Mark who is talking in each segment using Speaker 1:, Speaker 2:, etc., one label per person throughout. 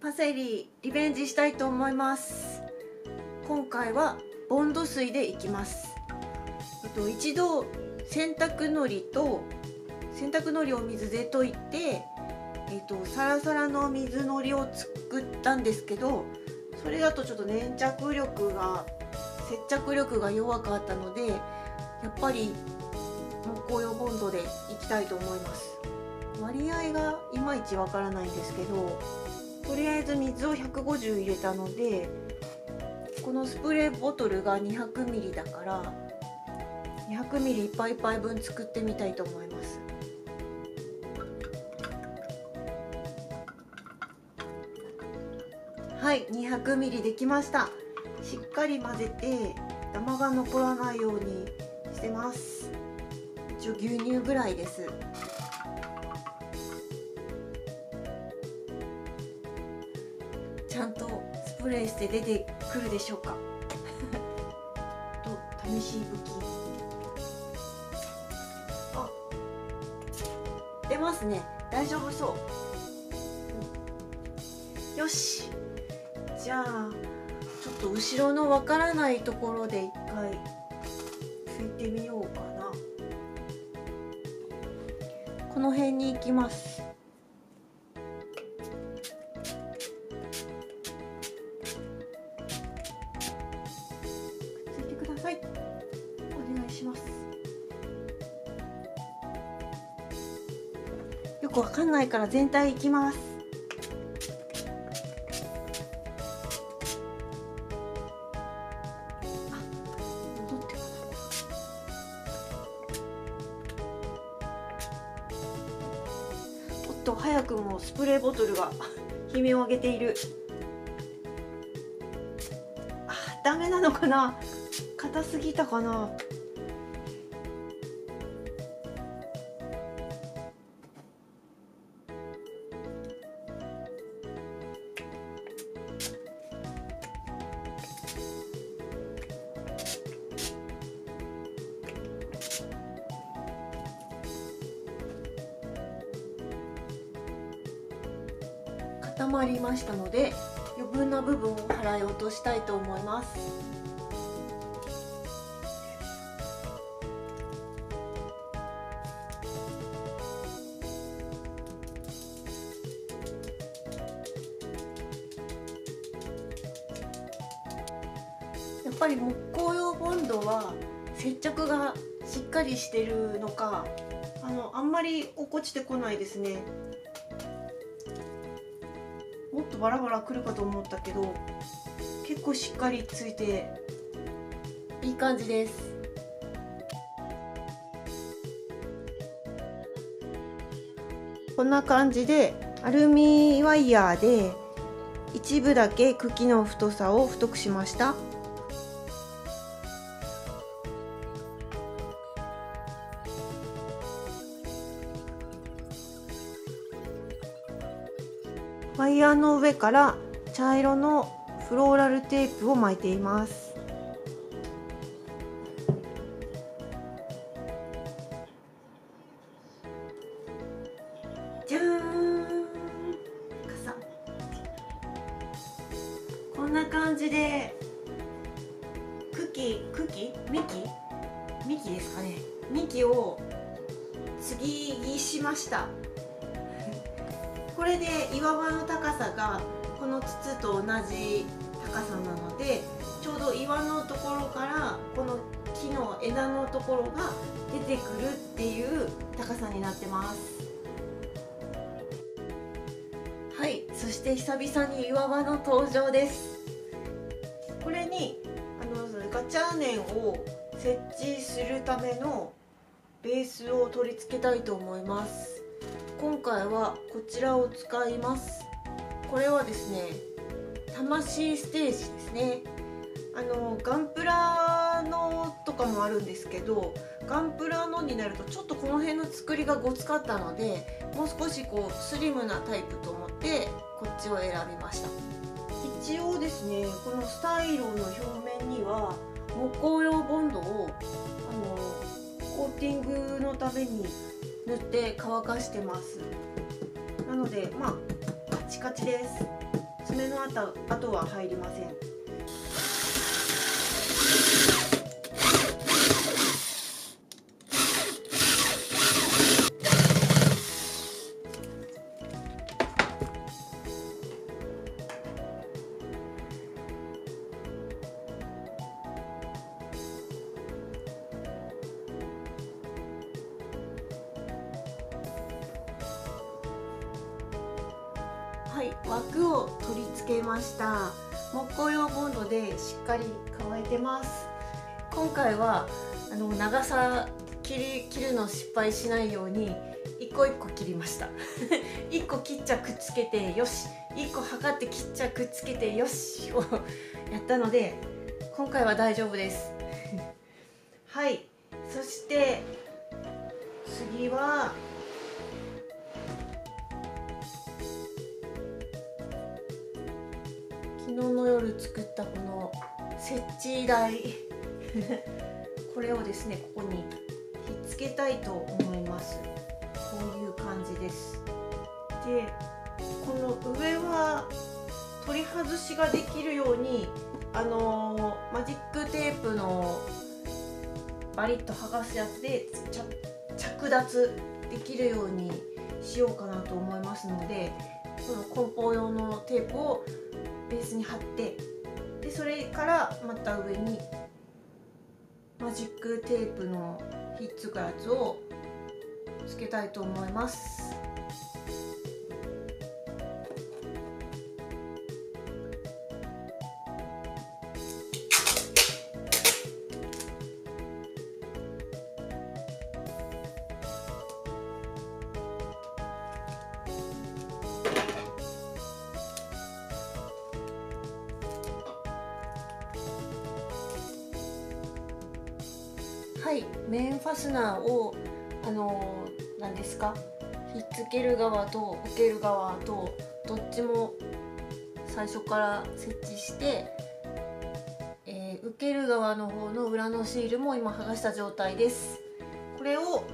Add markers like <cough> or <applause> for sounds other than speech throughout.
Speaker 1: パセリリベンジしたいと思います。今回はボンド水でいきます。と一度洗濯のりと洗濯のりを水で溶いてえっとサラサラの水のりを作ったんですけどそれだとちょっと粘着力が接着力が弱かったのでやっぱり木工用ボンドでいきたいと思います。割合がいまいちわからないんですけどとりあえず水を150入れたのでこのスプレーボトルが 200ml だから 200ml いっぱいいっぱい分作ってみたいと思います。はい 200ml できました。しっかり混ぜてダマが残らないようにしてます。一応牛乳ぐらいです。ちゃんとスプレーして出てくるでしょうか？<laughs> と試し吹きあ出ますね。大丈夫そう。よし。じゃあちょっと後ろのわからないところで一回拭いてみようかな。この辺に行きます。いてください。お願いします。よくわかんないから全体行きます。おっと早くもスプレーボトルが <laughs> 悲鳴を上げている。あダメなのかな？硬すぎたかな。固まりましたので余分な部分を払い落としたいと思います。ぱり木工用ボンドは接着がしっかりしてるのかあのあんまり落っこちてこないですね。もっとバラバラくるかと思ったけど結構しっかりついていい感じです。こんな感じでアルミワイヤーで一部だけ茎の太さを太くしました。上から茶色のフローラルテープを巻いています。れで岩場の高さがこの筒と同じ高さなのでちょうど岩のところからこの木の枝のところが出てくるっていう高さになってます。はいそして久々に岩場の登場です。これにあのガチャーネンを設置するためのベースを取り付けたいと思います。今回はこちらを使います。これはですね魂ステージですね。あのガンプラのとかもあるんですけどガンプラのになるとちょっとこの辺の作りがごつかったのでもう少しこうスリムなタイプと思ってこっちを選びました。一応ですねこのスタイロの表面には木工用ボンドをあのコーティングのために塗って乾かしてます。なのでまあカチカチです。爪のあとは入りません。ました。木工用ボンドでしっかり乾いてます。今回はあの長さ切り切るの失敗しないように一個一個切りました。<laughs> 一個切っちゃくっつけてよし一個測って切っちゃくっつけてよしを <laughs> やったので今回は大丈夫です。<laughs> はい。そして次は昨日の夜作ったこの設置台。<laughs> これをですねここにひっつけたいと思います。こういう感じです。でこの上は取り外しができるようにあのー、マジックテープのバリッと剥がすやつで着脱できるようにしようかなと思いますのでこの梱包用のテープをベースに貼ってでそれからまた上にマジックテープのひっつくやつをつけたいと思います。はいメインファスナーをあの何ですか？ひっつける側と受ける側とどっちも最初から設置して、えー、受ける側の方の裏のシールも今剥がした状態です。これをこ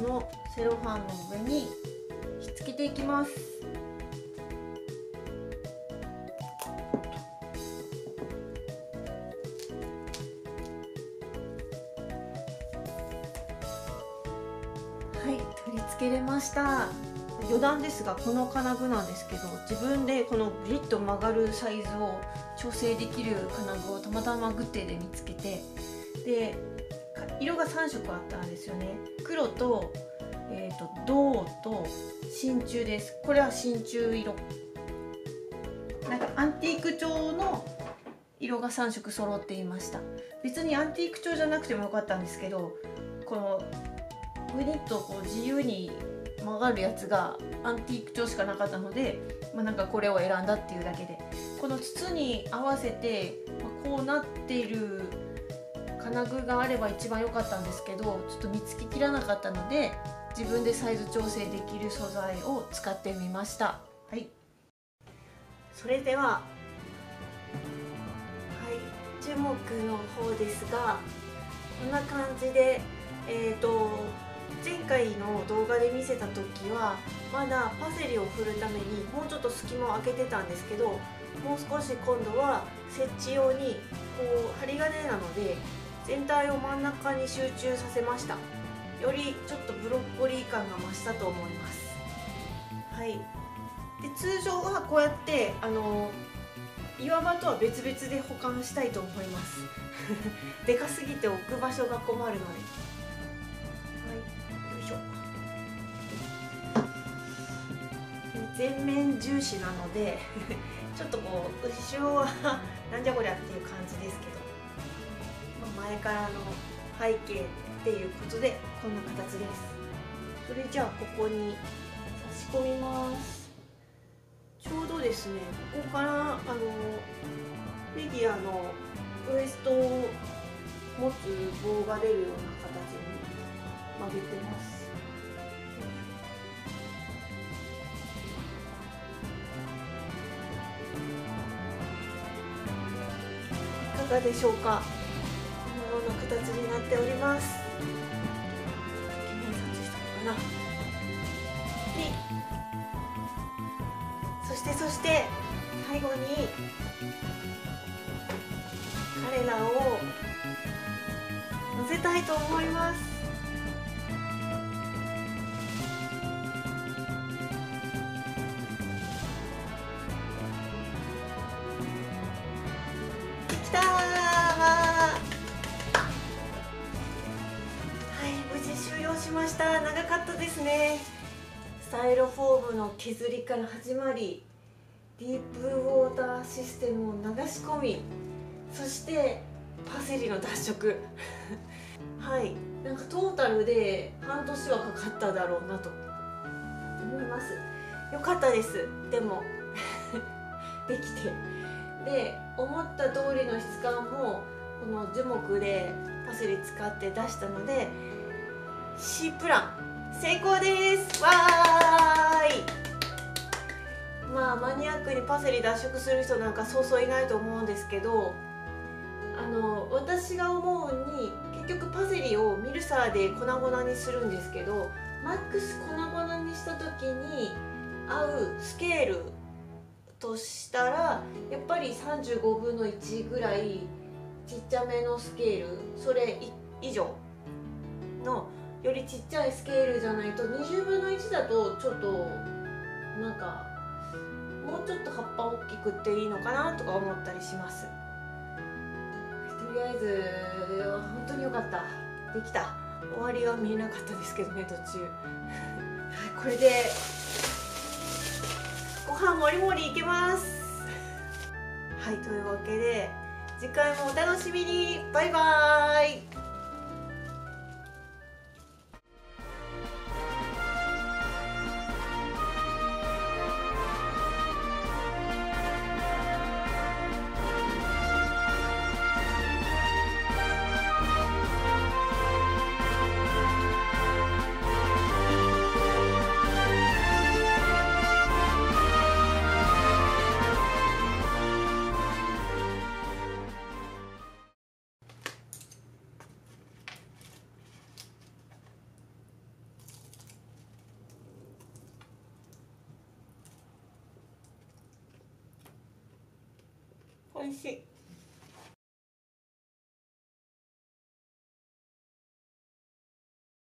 Speaker 1: のセロハンの上にひっつけていきます。はい取り付けれました。余談ですがこの金具なんですけど自分でこのグリッと曲がるサイズを調整できる金具をたまたまグッテで見つけてで色が3色あったんですよね。黒と,、えーと、銅と真鍮です。これは真鍮色。なんかアンティーク調の色が3色揃っていました。別にアンティーク調じゃなくてもよかったんですけどこのグリッとこう自由に曲がるやつがアンティーク調しかなかったので、まあ、なんかこれを選んだっていうだけで。この筒に合わせて、ま、こうなっている金具があれば一番良かったんですけどちょっと見つけきらなかったので自分でサイズ調整できる素材を使ってみました。はい。それでははい注目の方ですがこんな感じでえっ、ー、と前回の動画で見せた時はまだパセリを振るためにもうちょっと隙間を空けてたんですけどもう少し今度は設置用にこう針金なので全体を真ん中に集中させました。よりちょっとブロッコリー感が増したと思います。はい。で通常はこうやってあの岩場とは別々で保管したいと思います。<laughs> でかすぎて置く場所が困るので。しょ全面重視なので <laughs> ちょっとこう後ろはなんじゃこりゃっていう感じですけど、まあ、前からの背景っていうことでこんな形です。それじゃあここに差し込みます。ちょうどですねここからあのフィギュアのウエストを持つ棒が出るような形にげてますいかがでしょうか？このような形になっております。記念撮影したのかな？はい。そしてそして最後に彼らを乗せたいと思います。しました。長かったですね。スタイロフォームの削りから始まりディープウォーターシステムを流し込みそしてパセリの脱色。<laughs> はい。なんかトータルで半年はかかっただろうなと。思います。よかったです。でも <laughs> できて。で思った通りの質感もこの樹木でパセリ使って出したので C プラン。成功です。わーい。まあマニアックにパセリ脱色する人なんかそうそういないと思うんですけどあの私が思うに結局パセリをミルサーで粉々にするんですけどマックス粉々にした時に合うスケールとしたらやっぱり35分の1ぐらいちっちゃめのスケールそれ以上のよりちっちゃいスケールじゃないと20分の1だとちょっとなんかもうちょっと葉っぱ大きくっていいのかなとか思ったりします。とりあえず本当に良かった。できた。終わりは見えなかったですけどね途中。は <laughs> いこれでご飯もりもりいけます。はいというわけで次回もお楽しみに。バイバーイ。美味しい。